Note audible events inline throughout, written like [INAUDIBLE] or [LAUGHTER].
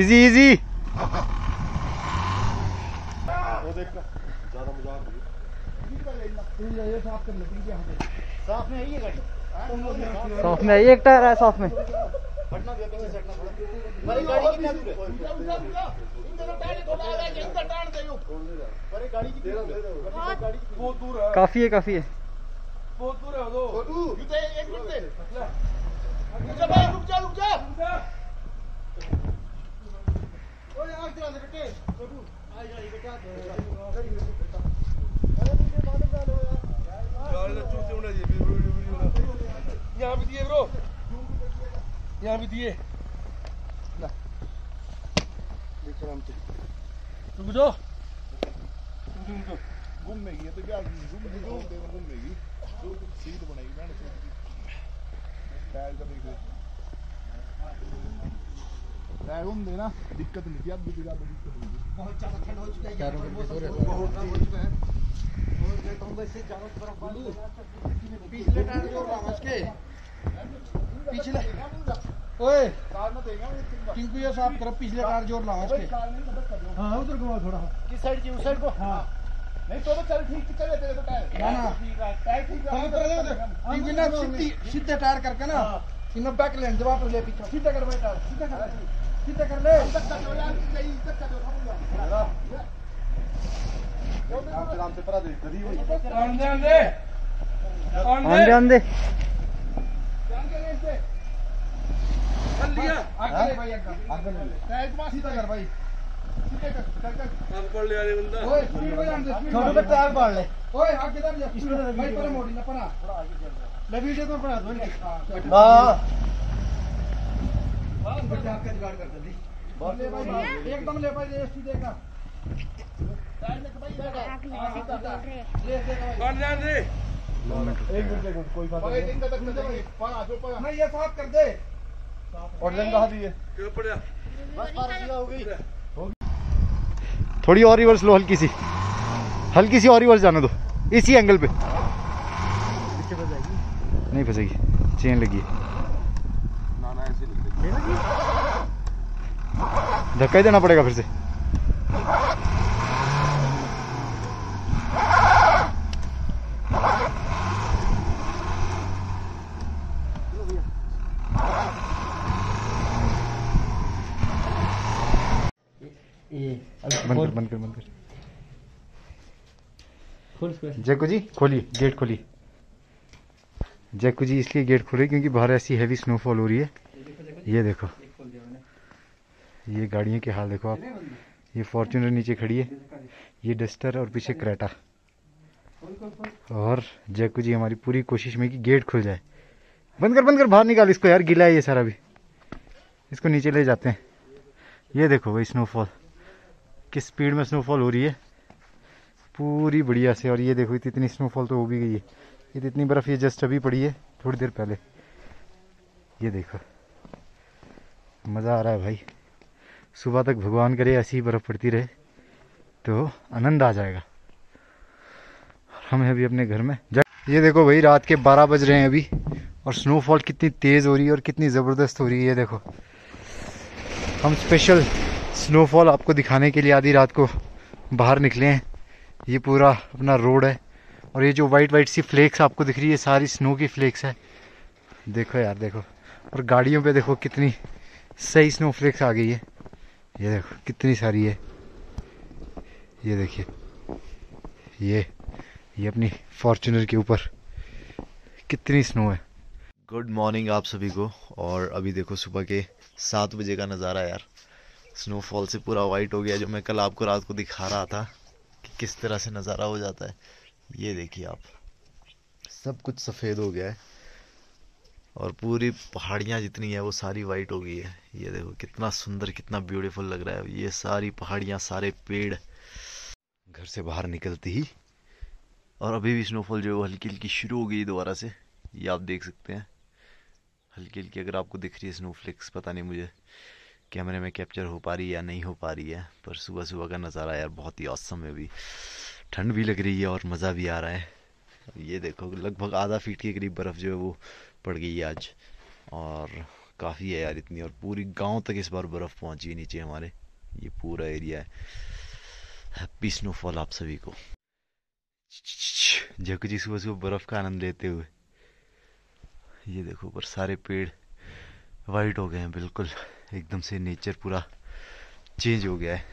Easy easy साफ़ में है ये गाड़ी। साफ़ में एक टायर है साफ़ में। हटना भी पीछे से हटना थोड़ा पर गाड़ी कितना दूर है पर गाड़ी कितनी दूर है गाड़ी बहुत दूर है काफ़ी है काफ़ी है बहुत दूर है वो छोटू जूते एक मिनट दे रुक जा भाई रुक जा रुक जा ओए आग चला दे बेटे छोटू आ जा ये बेटा यार ये यहाँ भी दिए ब्रो यहाँ भी दिए। तो रुक जाओ। गुम तो क्या गुम नहीं होते वो गुम नहीं जो सीध बनाएगी मैंने टायर का। देख टायर गुम देना। दिक्कत नहीं थी अब भी ज़्यादा दिक्कत नहीं बहुत ज़्यादा ठंड हो चुका है मौसम बहुत खराब हो। चुका है। और मैं कहूँगा इससे चारों तरफ़ बालू पिछले टायर जो रावस के। पिछले ओए। कार में देगा ये तीन टिंकू ये साफ़ करो पिछले ज़ोर के कार मदद कर दो हाँ। उधर घुमा थोड़ा। किस साइड की उस साइड को? हाँ। नहीं तो तो चल ठीक चले तेरे तो टायर। ना, ना। ठीक है टायर ठीक है दे टिंकू ना सीधी सीधे टायर करके ना इन्हें बैक लेन दबा पर ले पीछे। सीधा कर बेटा सीधा कर सीधा कर ले। आराम से परा दे गरीब आंदे आंदे आंदे आंदे छोटू पे टायर पाड़ ले। ओए आगे किधर जा? भाई पर मोड़ी ना पना मैं वीडियो में बना दो हाँ। बेटा आपका जुगाड़ कर दे। एकदम ले भाई का। एक मिनट कोई बात नहीं ये साफ़ कर दे। थोड़ी और रिवर्स लो, हल्की सी। हल्की सी और रिवर्स जाने दो। इसी एंगल पे। नहीं फंसेगी। चेन लगी धक्का ही देना पड़ेगा फिर से। बंद कर बंद कर बंद कर। जैकू जी खोलिए गेट खोलिए। जैकू जी इसलिए गेट खोलिए क्योंकि बाहर ऐसी हैवी स्नोफॉल हो रही है। ये देखो। ये गाड़ियों के हाल देखो आप। ये फॉर्च्यूनर नीचे खड़ी है। ये डस्टर और पीछे क्रेटा और जैकू जी हमारी पूरी कोशिश में कि गेट खुल जाए। बंद कर बंद कर बाहर निकाल इसको यार गीला है ये सारा भी। इसको नीचे ले जाते हैं। ये देखो भाई स्नोफॉल किस स्पीड में स्नोफॉल हो रही है? पूरी बढ़िया से, और ये देखो, इतनी स्नोफॉल तो हो भी गई है। ये तो इतनी बर्फ़ ये जस्ट अभी पड़ी है, थोड़ी देर पहले। ये देखो। मज़ा आ रहा है भाई। सुबह तक भगवान करे, ऐसी ही बर्फ़ पड़ती रहे तो आनंद आ जाएगा। हम अभी अपने घर में ये देखो भाई, रात के 12 बज रहे हैं अभी, और स्नोफॉल कितनी तेज़ हो रही है और कितनी ज़बरदस्त हो रही है, ये देखो। हम स्पेशल स्नोफॉल आपको दिखाने के लिए आधी रात को बाहर निकले हैं। ये पूरा अपना रोड है और ये जो वाइट वाइट सी फ्लेक्स आपको दिख रही है सारी स्नो की फ्लेक्स है। देखो यार, देखो। और गाड़ियों पे देखो कितनी सही स्नो फ्लेक्स आ गई है। ये देखो, कितनी सारी है। ये देखिए। ये ये अपनी फॉर्चुनर के ऊपर कितनी स्नो है। गुड मॉर्निंग आप सभी को। और अभी देखो सुबह के सात बजे का नज़ारा यार। स्नोफॉल से पूरा वाइट हो गया, जो मैं कल आपको रात को दिखा रहा था कि किस तरह से नज़ारा हो जाता है। ये देखिए आप, सब कुछ सफ़ेद हो गया है और पूरी पहाड़ियाँ जितनी है वो सारी वाइट हो गई है। ये देखो, कितना सुंदर, कितना ब्यूटीफुल लग रहा है। ये सारी पहाड़ियाँ, सारे पेड़ घर से बाहर निकलती ही। और अभी भी स्नोफॉल जो है वो हल्की हल्की शुरू हो गई दोबारा से। ये आप देख सकते हैं। हल्की हल्की अगर आपको दिख रही है स्नोफ्लेक्स पता नहीं मुझे। कैमरे में कैप्चर हो पा रही है या नहीं हो पा रही है, पर सुबह सुबह का नज़ारा यार बहुत ही औसम है अभी। ठंड भी लग रही है और मज़ा भी आ रहा है। ये देखो, लगभग आधा फीट के करीब बर्फ़ जो है वो पड़ गई है आज। और काफ़ी है यार इतनी, और पूरी गाँव तक इस बार बर्फ़ पहुँची है नीचे हमारे। ये पूरा एरिया है। हैप्पी स्नोफॉल आप सभी को। जग जी सुबह सुबह बर्फ़ का आनंद लेते हुए। ये देखो ऊपर सारे पेड़ वाइट हो गए हैं, बिल्कुल। एकदम से नेचर पूरा चेंज हो गया है।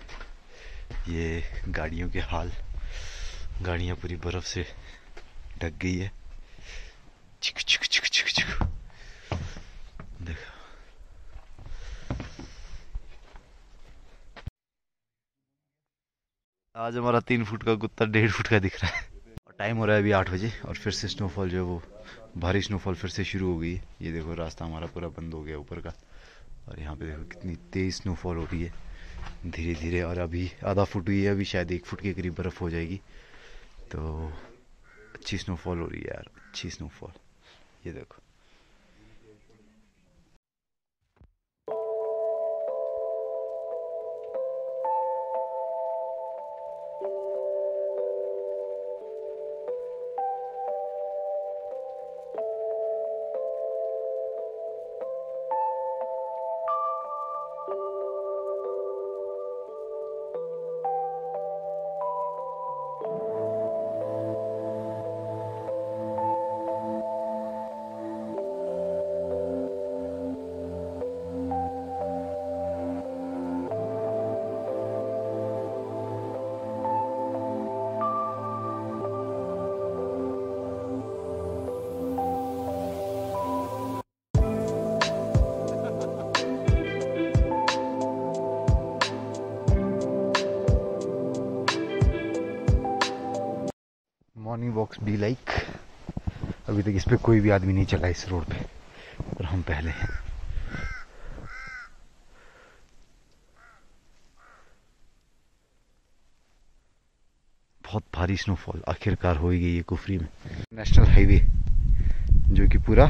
ये गाड़ियों के हाल, गाड़ियाँ पूरी बर्फ़ से ढक गई है। चिक चिक चिक चिक चिक। देखो। आज हमारा तीन फुट का कुत्ता डेढ़ फुट का दिख रहा है। और टाइम हो रहा है अभी आठ बजे और फिर से स्नोफॉल जो है वो, भारी स्नोफॉल फिर से शुरू हो गई ये देखो, रास्ता हमारा पूरा बंद हो गया ऊपर का। और यहाँ पे देखो कितनी तेज़ स्नोफॉल हो रही है। धीरे धीरे और अभी आधा फुट हुई है, अभी शायद एक फुट के करीब बर्फ़ हो जाएगी। तो अच्छी स्नोफॉल हो रही है यार, अच्छी स्नोफॉल ये देखो। वॉक्स बी लाइक अभी तक इस पे कोई भी आदमी नहीं चला इस रोड पे। और हम पहले हैं। बहुत भारी स्नोफॉल आखिरकार हो ही गई है कुफरी में। नेशनल हाईवे जो कि पूरा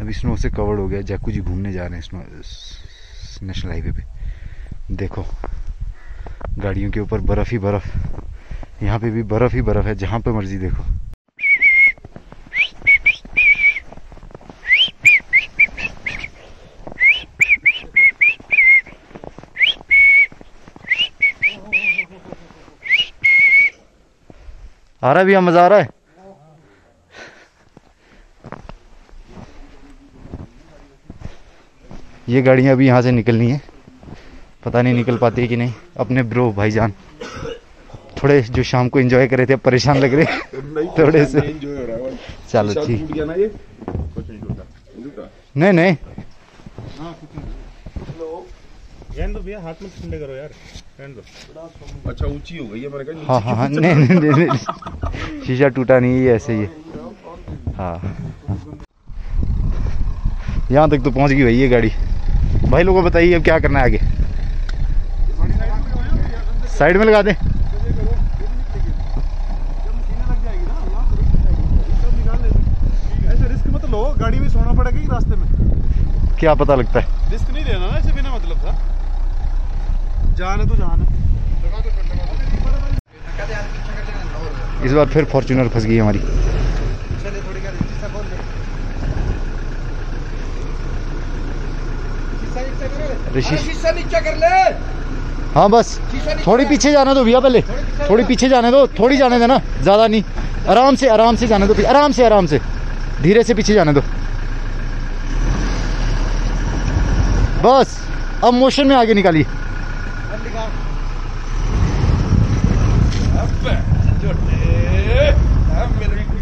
अभी स्नो से कवर्ड हो गया। जैकू जी घूमने जा रहे हैं स्नो नेशनल हाईवे पे। देखो, गाड़ियों के ऊपर बर्फ़ ही बर्फ़। यहाँ पे भी बर्फ़ ही बर्फ़ है, जहाँ पे मर्ज़ी देखो। आ रहा है भैया, मज़ा आ रहा है? ये गाड़ियाँ अभी यहाँ से निकलनी है। पता नहीं निकल पाती है कि नहीं। अपने ब्रो, भाईजान। थोड़े जो शाम को एंजॉय कर रहे थे अब परेशान लग रहे। [LAUGHS] थोड़े से। एंजॉय हो रहा है चलो ठीक। टूट गया ना ये? कुछ नहीं नहीं टूटा? नहीं नहीं। रहने दो भैया हाथ में ठंडे करो यार। रहने दो। अच्छा ऊँची हो गई है मैंने कहा हाँ हाँ हाँ। नहीं नहीं नहीं, नहीं। शीशा टूटा नहीं ये ऐसे ही है। हाँ। यहाँ तक तो पहुँच गई भाई ये गाड़ी। भाई लोगों को बताइए अब क्या करना है आगे। साइड में लगा दें ऐसे रिस्क मत लो गाड़ी में सोना पड़ेगा कि रास्ते में। क्या पता लगता है। रिस्क नहीं लेना ना ऐसे बिना मतलब था। जान है तो जान है। इस बार फिर फॉर्चूनर फंस गई हमारी। हाँ बस। थोड़ी पीछे जाने दो भैया पहले। थोड़ी पीछे जाने दो। थोड़ी जाने देना। ज़्यादा नहीं। आराम से आराम से जाने दो। आराम से आराम से। धीरे से पीछे जाने दो। बस, अब मोशन में आगे निकाल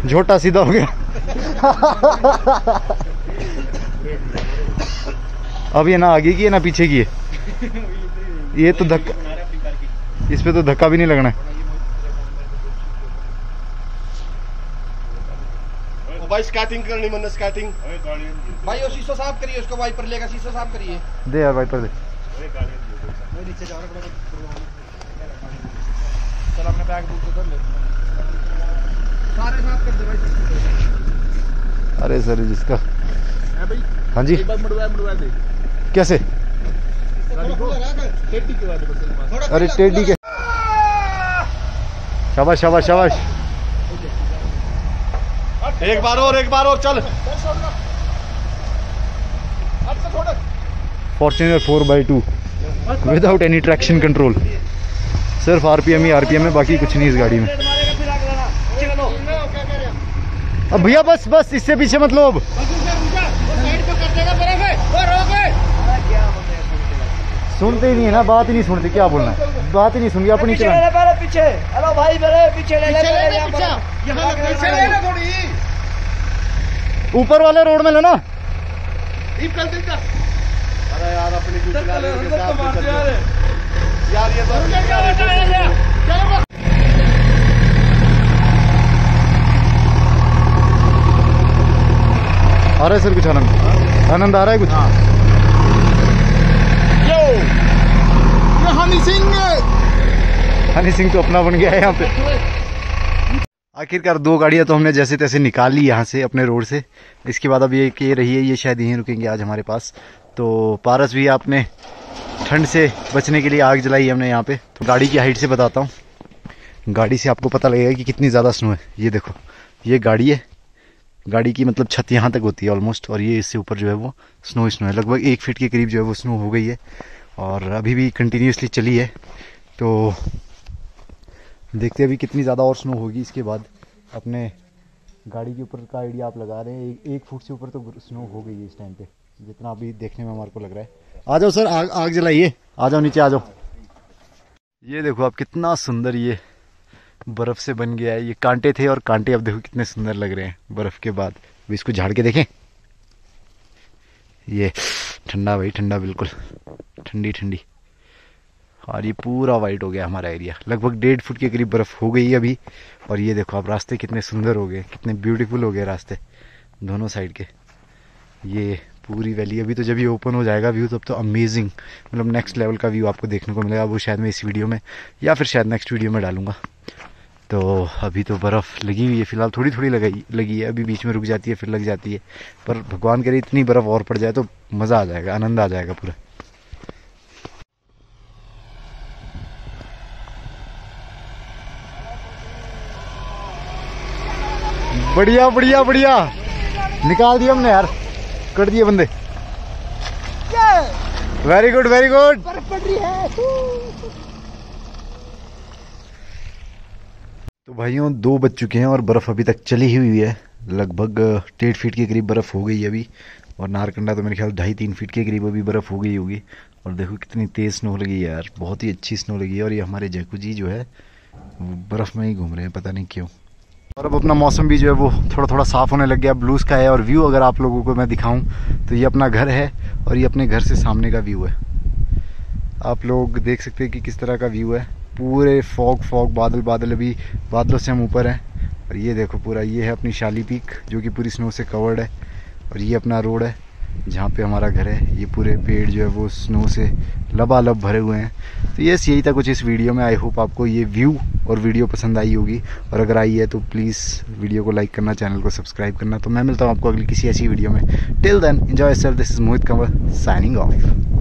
झोटा सीधा हो गया। अब ये ना आगे की है, ना पीछे की है। ये तो धक्का इस पे तो धक्का भी नहीं लगना है। भाई स्केटिंग करनी मन स्केटिंग भाई वो शीशा साफ़ करिए उसको वाइपर लेगा शीशा साफ़ करिए। दे यार वाइपर दे। नीचे जाना चल अपने बैग बुक कर ले। सारे साफ़ कर दे भाई अरे सर जिसका। है भाई। हाँ जी। एक बार मुड़वा मुड़वा दे। कैसे? अरे टेडी के शाबाश शाबाश शाबाश। एक बार और एक बार और चल। Fortuner four by two without any traction control सिर्फ़ आरपीएम ही आरपीएम है बाकी कुछ नहीं इस गाड़ी में अब भैया बस बस इससे पीछे मत लो अब सुनते ही नहीं है ना बात ही नहीं सुनते क्या बोलना है? बात ही नहीं सुन अपनी पीछे ले चलानी ले पीछे। हेलो भाई मेरे पीछे ले ले पहले यहाँ पर। पीछे ले ले थोड़ी। ऊपर वाले रोड में लेना कर अरे यार अपनी रहे। यार। ये तो आ रहा है सर कुछ आनंद आनंद आ रहा है कुछ? ये हनी सिंह। हनी सिंह तो अपना बन गया है यहाँ पे। [LAUGHS] आखिरकार दो गाड़ियाँ तो हमने जैसे तैसे निकाल ली यहाँ से अपने रोड से। इसके बाद अब ये ये रही है, ये शायद यहीं रुकेंगे आज हमारे पास। तो पारस भी आपने ठंड से बचने के लिए आग जलाई हमने यहाँ पे। तो गाड़ी की हाइट से बताता हूँ। गाड़ी से आपको पता लगेगा कि कितनी ज़्यादा स्नो है। ये देखो, ये गाड़ी है। गाड़ी की मतलब छत यहाँ तक होती है ऑलमोस्ट और ये इससे ऊपर जो है वो स्नो स्नो है। लगभग एक फीट के करीब जो है वो स्नो हो गई है, और अभी भी कंटिन्यूसली चली है। तो देखते अभी कितनी ज़्यादा और स्नो होगी इसके बाद। अपने गाड़ी के ऊपर का आइडिया आप लगा रहे हैं। एक, एक फुट से ऊपर तो स्नो हो गई है इस टाइम पे जितना अभी देखने में हमारे को लग रहा है। आ जाओ सर आग आग जलाइए। आ जाओ नीचे आ जाओ। ये देखो आप कितना सुंदर ये बर्फ़ से बन गया है। ये कांटे थे और कांटे अब देखो कितने सुंदर लग रहे हैं बर्फ़ के बाद। अभी इसको झाड़ के देखें। ये ठंडा भाई ठंडा बिल्कुल। ठंडी ठंडी। और ये पूरा वाइट हो गया हमारा एरिया लगभग डेढ़ फुट के करीब बर्फ़ हो गई अभी। और ये देखो आप रास्ते कितने सुंदर हो गए, कितने ब्यूटीफुल हो गए रास्ते, दोनों साइड के। ये पूरी वैली अभी तो जब ये ओपन हो जाएगा व्यू तब तो अमेजिंग मतलब नेक्स्ट लेवल का व्यू आपको देखने को मिलेगा। वो शायद मैं इस वीडियो में, या फिर शायद नेक्स्ट वीडियो में डालूँगा। तो अभी तो बर्फ़ लगी हुई है, फ़िलहाल थोड़ी थोड़ी लगाई, लगी है। अभी बीच में रुक जाती है, फिर लग जाती है। पर भगवान करे इतनी बर्फ़ और पड़ जाए तो मज़ा आ जाएगा, आनंद आ जाएगा पूरा। बढ़िया बढ़िया बढ़िया। निकाल दिया हमने यार। कर दिए बंदे। वेरी गुड वेरी गुड तो भाइयों, दो बज चुके हैं और बर्फ़ अभी तक चली ही हुई है। लगभग डेढ़ फीट के करीब बर्फ़ हो गई है अभी। और नारकंडा तो मेरे ख्याल ढाई तीन फीट के करीब अभी बर्फ़ हो गई होगी। और देखो कितनी तेज़ स्नो लगी है यार। बहुत ही अच्छी स्नो लगी है और ये हमारे जयकू जी जो है बर्फ़ में ही घूम रहे हैं, पता नहीं क्यों। और अब अपना मौसम भी जो है वो थोड़ा थोड़ा साफ़ होने लग गया। ब्लू स्काई है और व्यू अगर आप लोगों को मैं दिखाऊँ तो ये अपना घर है और ये अपने घर से सामने का व्यू है। आप लोग देख सकते हैं कि किस तरह का व्यू है। पूरे फॉग फॉग बादल बादल अभी, बादलों से हम ऊपर हैं। और ये देखो पूरा, ये है अपनी शाली पीक जो कि पूरी स्नो से कवर्ड है। और ये अपना रोड है। जहाँ पे हमारा घर है, ये पूरे पेड़ जो है वो स्नो से लबालब भरे हुए हैं। तो यस यही था कुछ इस वीडियो में। आई होप आपको ये व्यू और वीडियो पसंद आई होगी। और अगर आई है तो प्लीज़ वीडियो को लाइक करना चैनल को सब्सक्राइब करना। तो मैं मिलता हूँ आपको अगली किसी ऐसी वीडियो में। Till then enjoy sir this is Mohit Kanwar signing off